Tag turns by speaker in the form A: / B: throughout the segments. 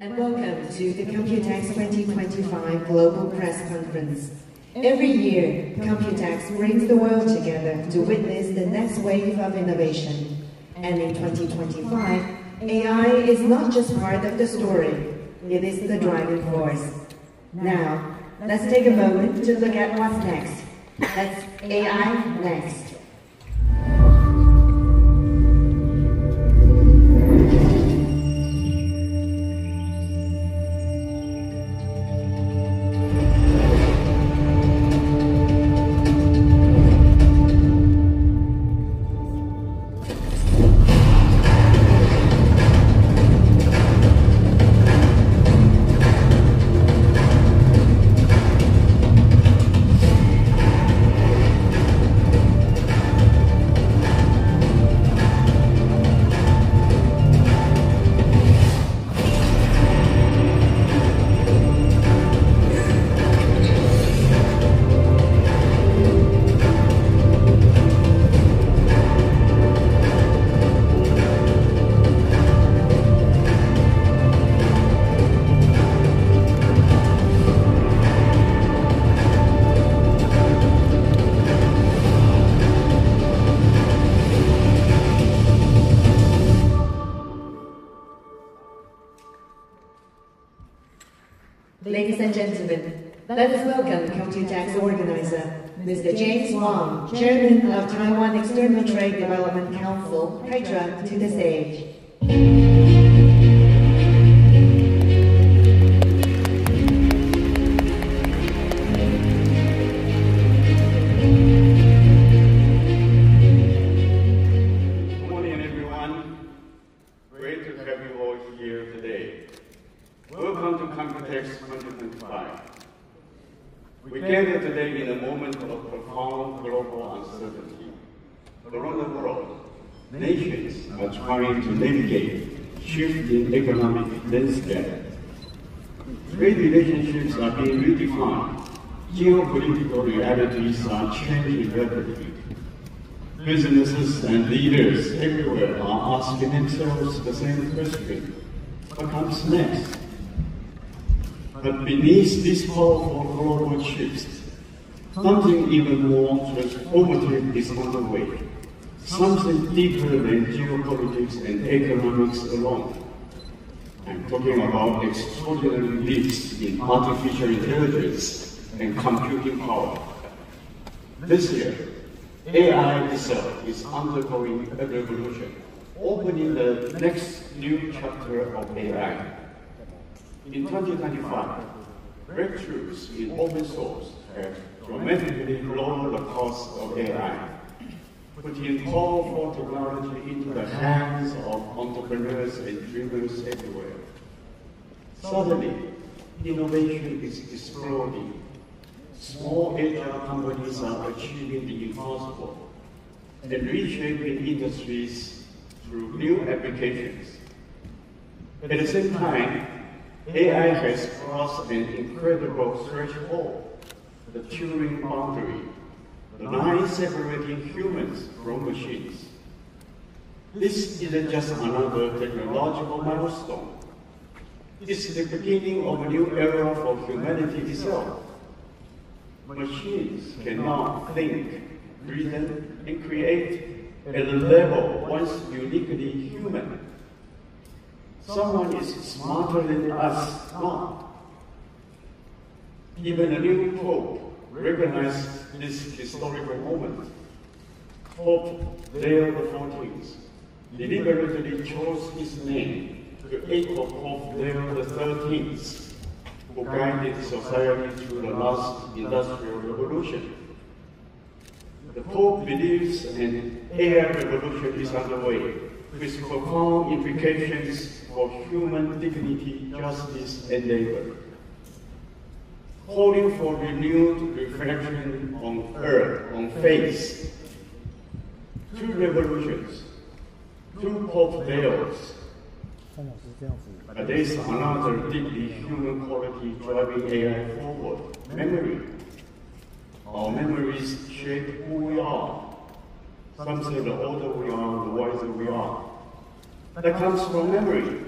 A: and welcome to the Computex 2025 Global Press Conference. Every year, Computex brings the world together to witness the next wave of innovation. And in 2025, AI is not just part of the story, it is the driving force. Now, let's take a moment to look at what's next. That's AI Next. Gentlemen, let us welcome Computex organizer, Mr. James Huang, Chairman of Taiwan External Trade Development Council, TAITRA, to the stage.
B: Geopolitical realities are changing rapidly. Businesses and leaders everywhere are asking themselves the same question. What comes next? But beneath these powerful global shifts, something even more transformative is underway. Something deeper than geopolitics and economics alone. I'm talking about extraordinary leaps in artificial intelligence and computing power. This year, AI itself is undergoing a revolution, opening the next new chapter of AI. In 2025, breakthroughs in open source have dramatically lowered the cost of AI, putting powerful technology into the hands of entrepreneurs and dreamers everywhere. Suddenly, innovation is exploding. Small agile companies are achieving the impossible and reshaping industries through new applications. At the same time, AI has crossed an incredible threshold, the Turing boundary, the line separating humans from machines. This isn't just another technological milestone. It's the beginning of a new era for humanity itself. Machines cannot think, reason, and create at a level once uniquely human. Someone is smarter than us now. Even a new pope recognized this historical moment. Pope Leo XIV deliberately chose his name to echo Pope Leo XIII, who guided society through the last industrial revolution. The Pope believes an AI revolution is underway, with profound implications for human dignity, justice, and labor. Calling for renewed reflection on earth, on faith. Two revolutions, two Pope Leos,
C: 潘老师这样子，
B: but there is another deeply human quality driving AI forward memory. Our memories shape who we are. Some say the older we are, the wiser we are. That comes from memory.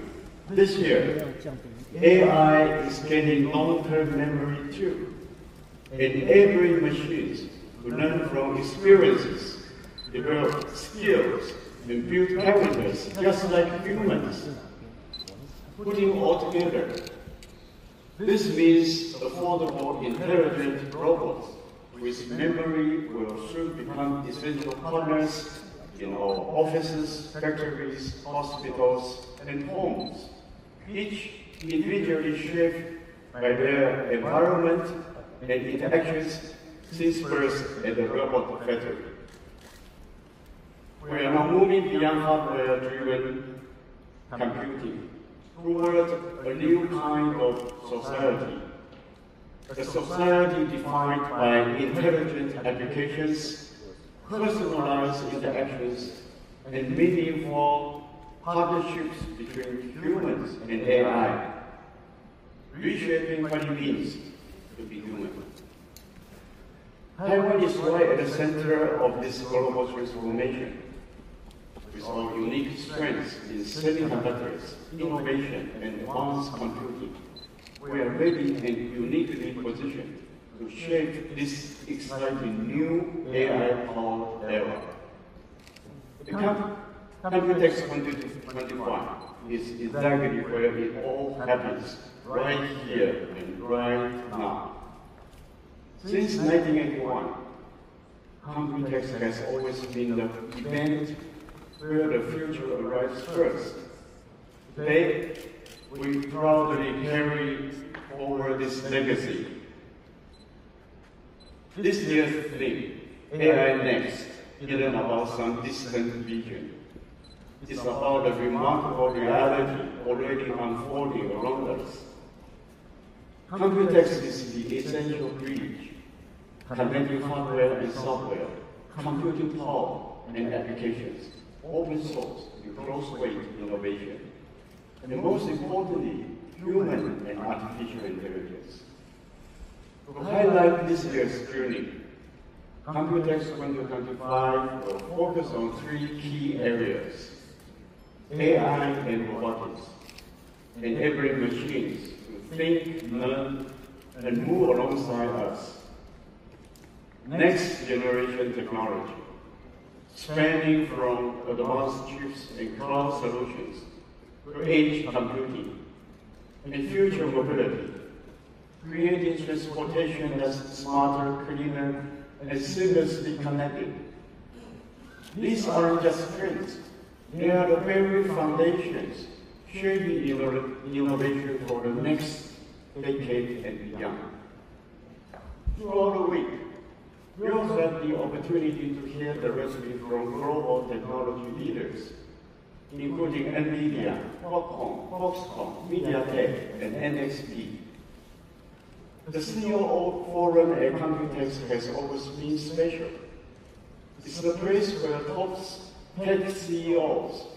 B: This
C: 要
B: year,
C: 降低
B: AI is getting long-term memory too. And every machine will learn from experiences, develop skills, and build characters just like humans. Putting all together, this means affordable, intelligent robots with memory will soon become essential partners in our offices, factories, hospitals, and homes, each individually shaped by their environment and interactions since birth at the robot factory. We are now moving beyond hardware-driven computing toward a new kind of society. A society defined by intelligent applications, personalized interactions, and meaningful partnerships between humans and AI, reshaping what it means to be human. Taiwan is right at the center of this global transformation with our unique strengths in semiconductors, innovation, and advanced computing. We are ready and uniquely positioned to shape this exciting new AI-powered era. The Com- Computex 2025 is exactly where it all happens, right here and right now. Since 1981, Computex has always been the event where the future arrives first. Today, we proudly carry over this legacy. This year's theme, AI Next, isn't about some distant vision. It's about the remarkable reality already unfolding around us. Computex is the essential bridge connecting hardware and software, computing power and applications, open source and closed-weight innovation, and most importantly, human and artificial intelligence. To highlight this year's journey, Computex 2025 will focus on three key areas, AI and robotics, enabling machines to think, learn, and move alongside us. Next generation technology, spanning from advanced chips and cloud solutions to edge computing and future mobility, creating transportation that's smarter, cleaner, and seamlessly connected. These aren't just trends, they are the very foundations shaping innovation for the next decade and beyond. Throughout the week, You'll have the opportunity to hear directly from global technology leaders, including NVIDIA, Qualcomm, Foxconn, MediaTek, and NXP. The CEO Forum at Computex has always been special. It's the place where top tech CEOs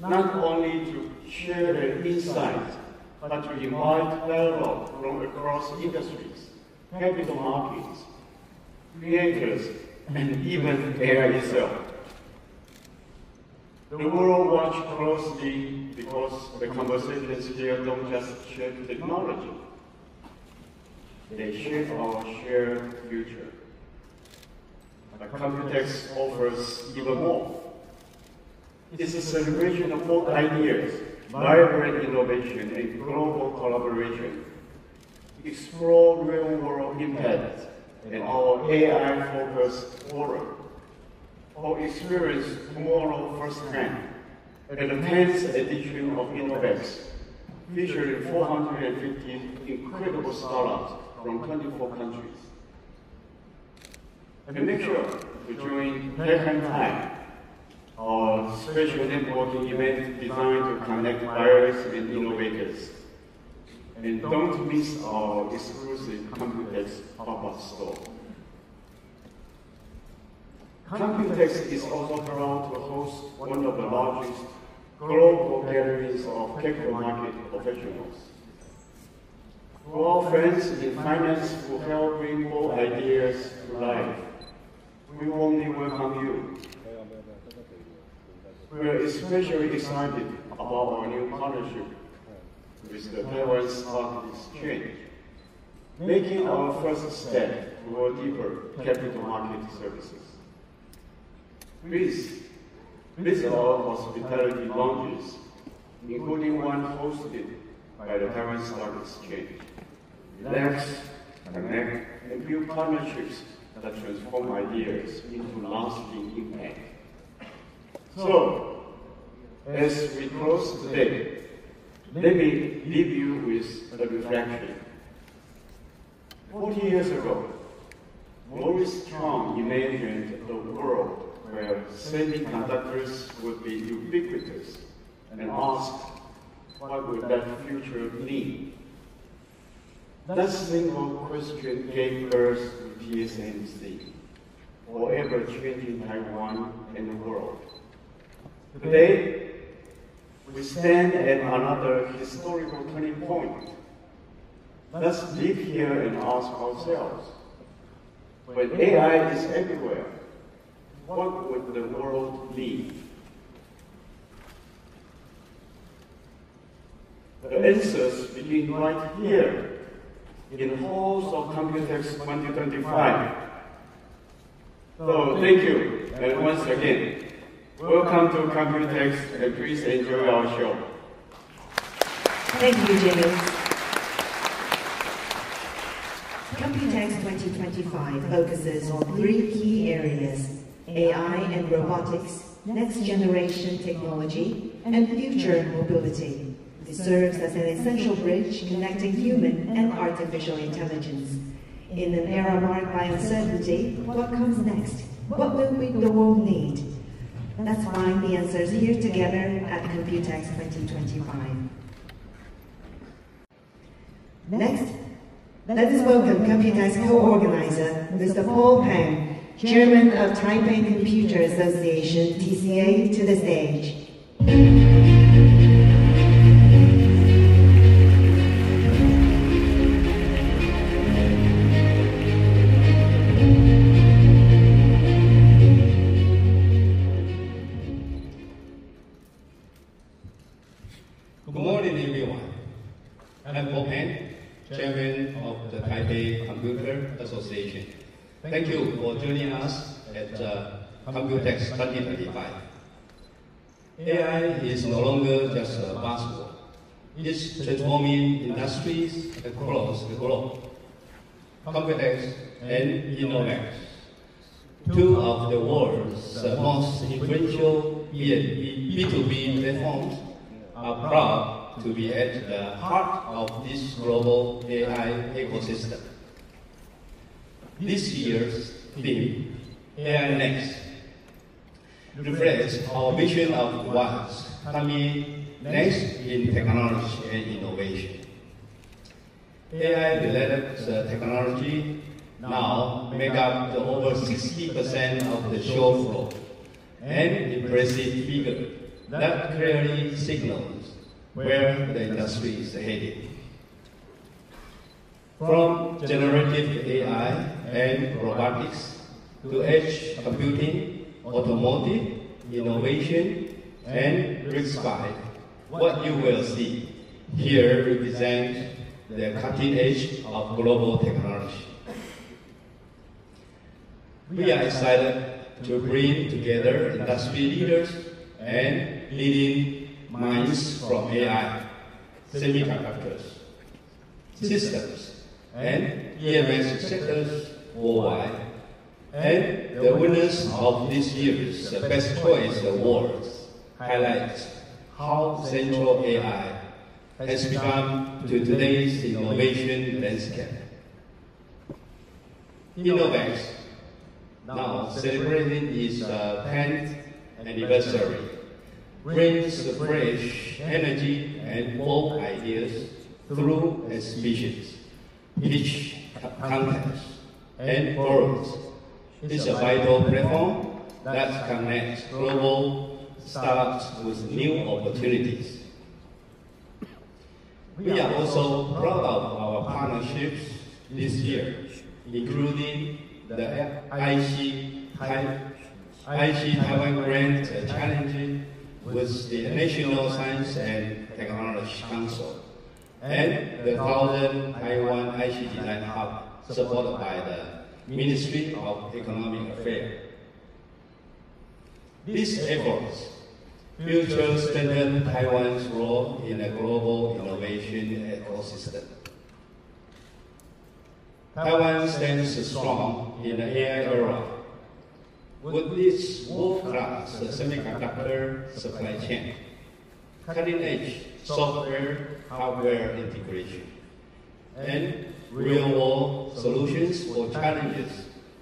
B: not only to share their insights, but to invite dialogue from across industries capital markets, creators, and even AI itself. The world watch closely because the conversations here don't just shape technology. They shape our shared future. But Computex offers even more. It's a celebration of both ideas, vibrant innovation, and global collaboration explore real-world impact in our AI-focused forum, or experience tomorrow firsthand at the 10th edition of Innovex, featuring 450 incredible startups from 24 countries. And make sure to join and Time, our special networking event designed to connect buyers and innovators. And don't miss our exclusive Computex pop-up store. Computex is also proud to host one of the largest global galleries of capital market professionals. To our friends in finance who help bring more ideas to life, we warmly welcome you. We are especially excited about our new partnership with the Taiwan Stock Exchange, making our first step toward deeper capital market services. With, with our hospitality lounges, including one hosted by the Taiwan Stock Exchange, relax, connect, and build partnerships that transform ideas into lasting impact. So, as we close today, let me leave you with a reflection. Forty years ago, Morris Chang imagined a world where semiconductors would be ubiquitous and asked, what would that future mean? That single question gave birth to TSMC, forever changing Taiwan and the world. Today, we stand at another historical turning point. Let's live here and ask ourselves, when AI is everywhere, what would the world need? The answers begin right here in halls of Computex 2025. So thank you, and once again, welcome to Computex, and please enjoy our show.
A: Thank you, Jimmy. Computex 2025 focuses on three key areas, AI and robotics, next generation technology, and future mobility. It serves as an essential bridge connecting human and artificial intelligence. In an era marked by uncertainty, what comes next? What will we, the world need? Let's find the answers here together at Computex 2025. Next, let us welcome Computex co-organizer, Mr. Paul Peng, Chairman of Taipei Computer Association, TCA, to the stage.
D: Globe. Computex and Innovex, two of the world's most influential B2B platforms, are proud to be at the heart of this global AI ecosystem. This year's theme, AI Next, reflects our vision of what's coming next in technology and innovation. AI-related uh, technology now make up the over 60% of the show floor, an impressive figure that clearly signals where the industry is headed. From generative AI and robotics to edge computing, automotive, innovation, and RISC-V, what you will see here represents the cutting edge of global technology. We are excited to bring together industry leaders and leading minds from AI, semiconductors, systems, and EMS sectors worldwide. And the winners of this year's Best Choice Awards highlight how central AI has become to today's innovation landscape. Innovex, now celebrating its uh, 10th anniversary, brings fresh energy and bold ideas through exhibitions, pitch contests, and forums. It's a vital platform that connects global startups with new opportunities. We are also proud of our partnerships this year, including the IC, IC Taiwan Grant Challenge with the National Science and Technology Council and the Thousand Taiwan IC Design Hub supported by the Ministry of Economic Affairs. These efforts future strengthen Taiwan's role in a global innovation ecosystem. Taiwan stands strong in the AI era with its world-class semiconductor supply chain, cutting-edge software, hardware integration, and real-world solutions for challenges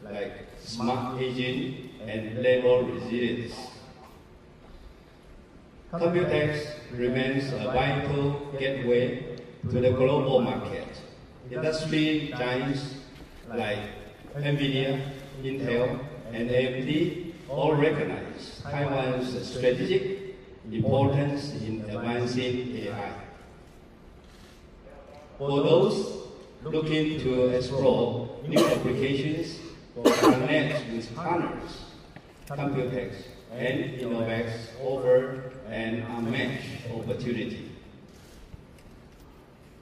D: like smart aging and labor resilience. Computex remains a vital gateway to the global market. Industry giants like NVIDIA, Intel, and AMD all recognize Taiwan's strategic importance in advancing AI. For those looking to explore new applications or connect with partners, Computex and Innovex offer an unmatched opportunity.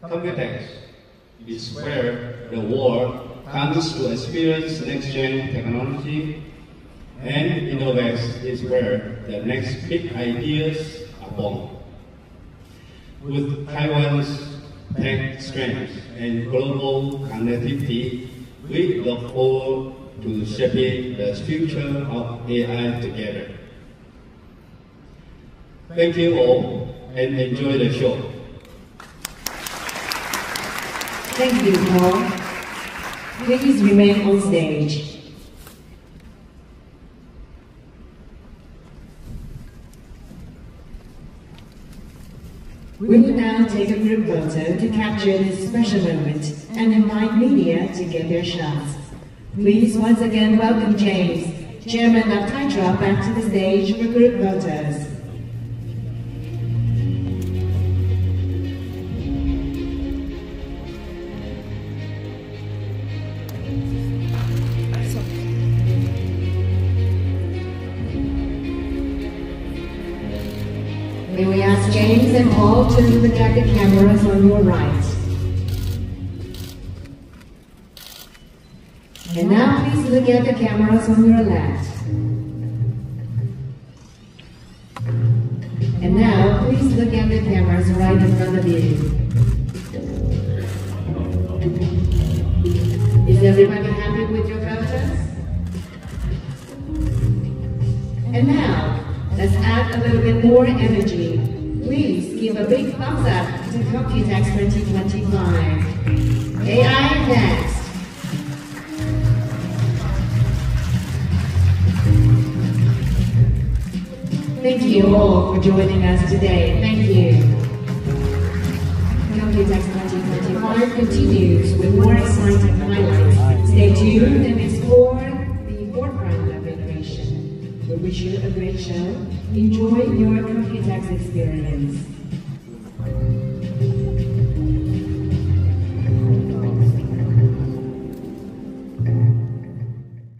D: Computex is where the world comes to experience next-gen technology, and Innovex is where the next big ideas are born. With Taiwan's tech strength and global connectivity, we look forward to shaping the future of AI together. Thank you all and enjoy the show.
A: Thank you, Paul. Please remain on stage. We will now take a group photo to capture this special moment and invite media to get their shots. Please once again welcome James, Chairman of TAITRA, back to the stage for group photos. May we ask James and Paul to look at the cameras on your right. And now please look at the cameras on your left. And now please look at the cameras right in front of you. Is everybody happy with your photos? And now, let's add a little bit more energy. Please give a big thumbs up to Computex 2025. AI next. Thank you all for joining us today. Thank you. Computex 2025 continues with more exciting highlights. Stay tuned and explore wish you a great show. Enjoy your Computex experience.